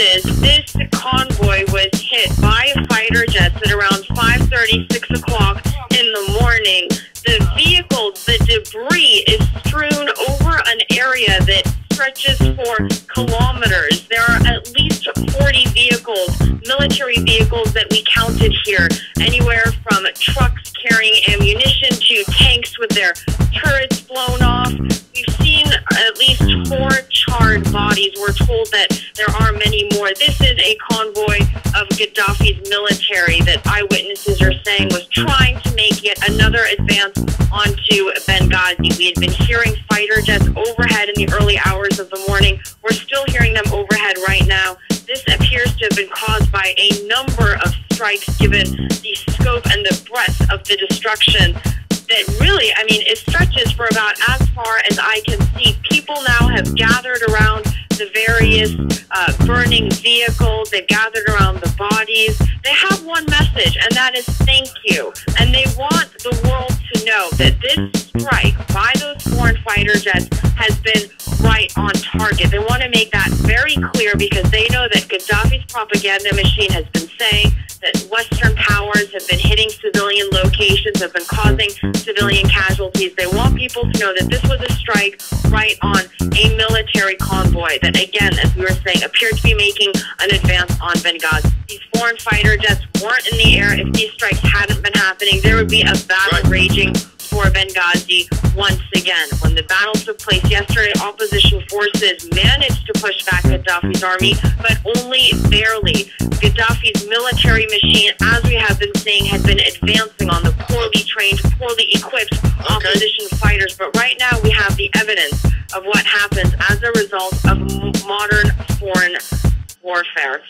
sources, this convoy was hit by fighter jets at around 5:30, 6 o'clock in the morning. The vehicles, the debris is strewn over an area that stretches for kilometers. There are at least 40 vehicles, military vehicles that we counted here, anywhere from trucks carrying ammunition to tanks with their bodies. We're told that there are many more. This is a convoy of Gaddafi's military that eyewitnesses are saying was trying to make yet another advance onto Benghazi. We had been hearing fighter jets overhead in the early hours of the morning. We're still hearing them overhead right now. This appears to have been caused by a number of strikes given the scope and the breadth of the destruction that really, I mean, it stretches for about as far as I can see. People now have gathered around the various uh, burning vehicles. They've gathered around the bodies. They have one message, and that is thank you. And they want the world to know that this strike by those foreign fighter jets has been right on target. They want to make that very clear because they know that Gaddafi's propaganda machine has been saying that Western powers have been hitting civilian locations, have been causing civilian casualties. They want people to know that this was a strike right on a military convoy that, again, as we were saying, appeared to be making an advance on Benghazi. These foreign fighter jets weren't in the air. If these strikes hadn't been happening, there would be a battle Right. raging for Benghazi once again. When the battle took place yesterday, forces managed to push back Gaddafi's army, but only barely. Gaddafi's military machine, as we have been saying, had been advancing on the poorly trained, poorly equipped opposition fighters. But right now, we have the evidence of what happens as a result of m- modern foreign warfare.